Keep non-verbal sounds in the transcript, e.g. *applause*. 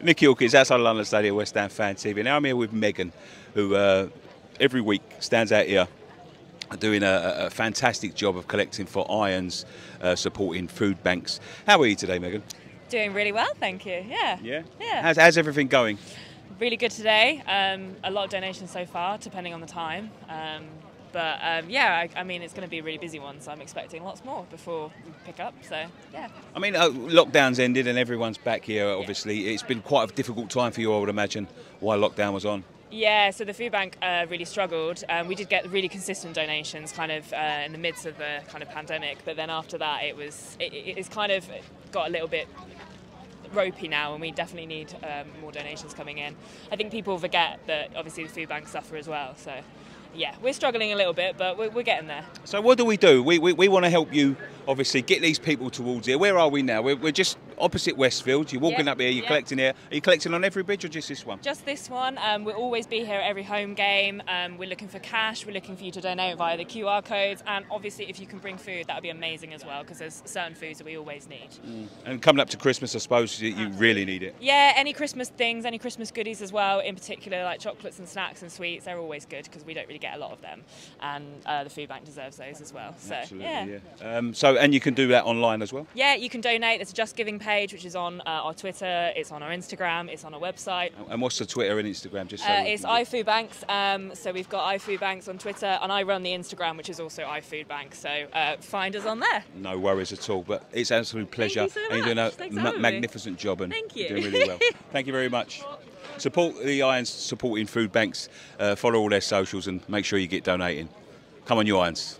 Nicky Hawkins, outside London Stadium, West Ham Fan TV. Now I'm here with Megan, who uh, every week stands out here doing a, a, fantastic job of collecting for Irons, uh, supporting food banks. How are you today, Megan? Doing really well, thank you. Yeah. Yeah? Yeah. How's, how's everything going? Really good today. Um, a lot of donations so far, depending on the time. Um, but um, yeah, I, I, mean, it's going to be a really busy one, so I'm expecting lots more before we pick up. So yeah. I mean, uh, lockdown's ended and everyone's back here. Obviously, yeah. it's been quite a difficult time for you, I would imagine, while lockdown was on. Yeah, so the food bank uh, really struggled. Um, we did get really consistent donations, kind of uh, in the midst of the kind of pandemic, but then after that, it was it, it's kind of got a little bit ropey now, and we definitely need um, more donations coming in. I think people forget that obviously the food banks suffer as well, so yeah, we're struggling a little bit, but we're, we're getting there. So what do we do? We, we, we want to help you, obviously, get these people towards here. Where are we now? We're, we're just opposite Westfield. You're walking up here, you're yep. collecting here. Are you collecting on every bridge or just this one? Just this one. Um, we'll always be here at every home game. Um, we're looking for cash. We're looking for you to donate via the QR codes. And obviously, if you can bring food, that would be amazing as well, because there's certain foods that we always need. Mm. And coming up to Christmas, I suppose you Absolutely. really need it. Yeah, any Christmas things, any Christmas goodies as well, in particular like chocolates and snacks and sweets, they're always good because we don't really get a lot of them. And uh, the food bank deserves those as well. So, Absolutely, yeah. yeah. Um, so, and you can do that online as well? Yeah, you can donate. There's a Just Giving page, which is on uh, our Twitter, it's on our Instagram, it's on our website. And what's the Twitter and Instagram? Just so uh, it's iFoodBanks. Um, so we've got iFoodBanks on Twitter, and I run the Instagram, which is also iFoodBanks. So uh, find us on there. No worries at all. But it's an absolute pleasure. So and you're doing a ma- magnificent job, and Thank you. you're doing really well. *laughs* Thank you very much. Support the Irons supporting food banks. Uh, follow all their socials and make sure you get donating. Come on, you Irons.